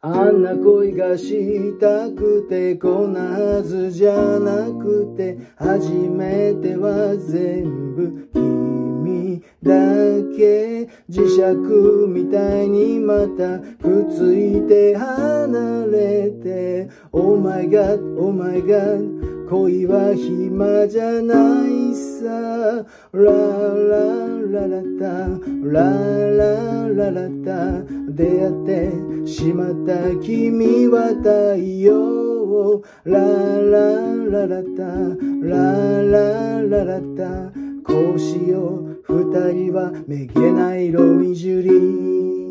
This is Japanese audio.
あんな恋がしたくてこなはずじゃなくて初めては全部君だけ。磁石みたいにまたくっついて離れて。Oh my god, oh my god 恋は暇じゃないさ。ララララタララ。ララタ出会ってしまった君は太陽。ララララタララララタこうしよう二人はめげない色みじゅり